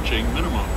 Approaching minimum.